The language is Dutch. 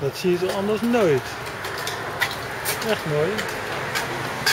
Dat zie je zo anders nooit. Echt mooi.